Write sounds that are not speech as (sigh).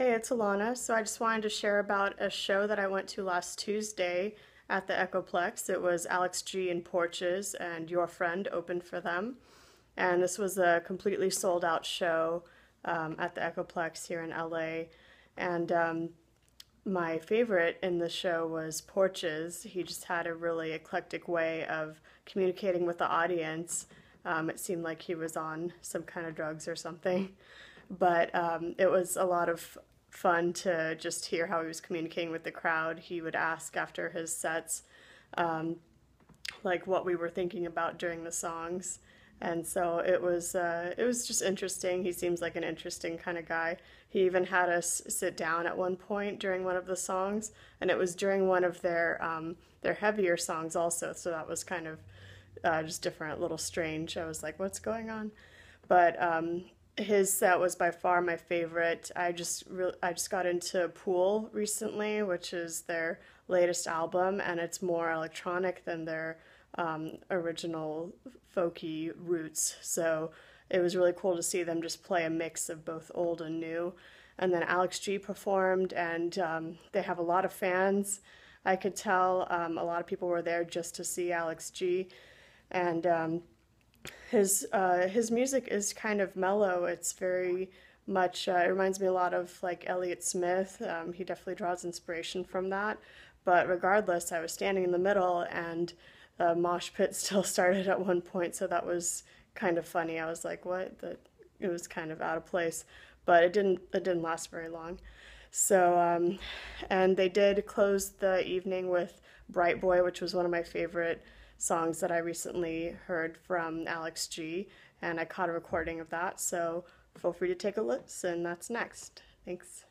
Hey, it's Ilana. So I just wanted to share about a show that I went to last Tuesday at the Echoplex. It was Alex G and Porches, and your friend opened for them. And this was a completely sold out show um, at the Echoplex here in LA. And um, my favorite in the show was Porches. He just had a really eclectic way of communicating with the audience. Um, it seemed like he was on some kind of drugs or something but um, it was a lot of fun to just hear how he was communicating with the crowd. He would ask after his sets, um, like what we were thinking about during the songs, and so it was uh, it was just interesting. He seems like an interesting kind of guy. He even had us sit down at one point during one of the songs, and it was during one of their um, their heavier songs also. So that was kind of uh, just different, a little strange. I was like, "What's going on?" But um, his set was by far my favorite. I just re- I just got into Pool recently, which is their latest album, and it's more electronic than their um, original folky roots. So it was really cool to see them just play a mix of both old and new. And then Alex G performed, and um, they have a lot of fans. I could tell um, a lot of people were there just to see Alex G. And um, his uh, his music is kind of mellow. It's very much. Uh, it reminds me a lot of like Elliott Smith. Um, he definitely draws inspiration from that. But regardless, I was standing in the middle, and the mosh pit (laughs) still started at one point. So that was kind of funny. I was like, "What?" That it was kind of out of place, but it didn't. It didn't last very long. So, um, and they did close the evening with Brite Boy, which was one of my favorite songs that I recently heard from Alex G, and I caught a recording of that. So feel free to take a listen. That's next. Thanks.